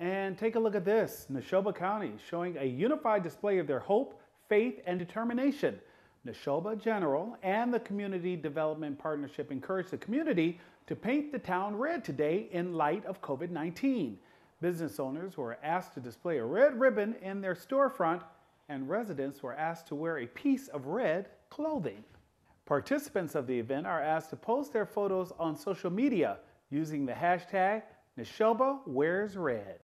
And take a look at this Neshoba County showing a unified display of their hope, faith, and determination. Neshoba General and the Community Development Partnership encouraged the community to paint the town red today in light of COVID 19. Business owners were asked to display a red ribbon in their storefront, and residents were asked to wear a piece of red clothing. Participants of the event are asked to post their photos on social media using the hashtag #NeshobaWearsRed.